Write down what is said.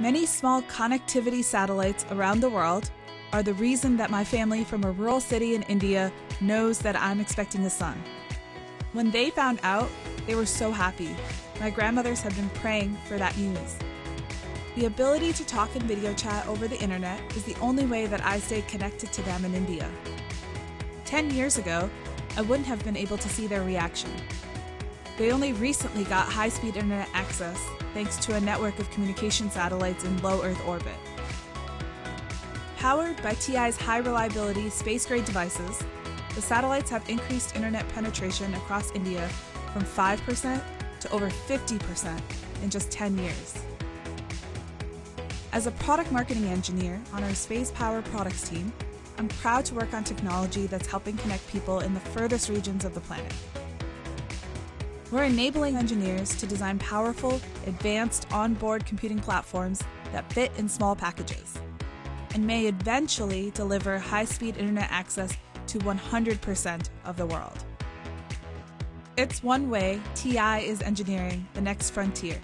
Many small connectivity satellites around the world are the reason that my family from a rural city in India knows that I'm expecting a son. When they found out, they were so happy. My grandmothers have been praying for that news. The ability to talk and video chat over the internet is the only way that I stay connected to them in India. 10 years ago, I wouldn't have been able to see their reaction. They only recently got high speed internet access thanks to a network of communication satellites in low Earth orbit. Powered by TI's high reliability space grade devices, the satellites have increased internet penetration across India from 5% to over 50% in just 10 years. As a product marketing engineer on our Space Power products team, I'm proud to work on technology that's helping connect people in the furthest regions of the planet. We're enabling engineers to design powerful, advanced onboard computing platforms that fit in small packages and may eventually deliver high speed internet access to 100% of the world. It's one way TI is engineering the next frontier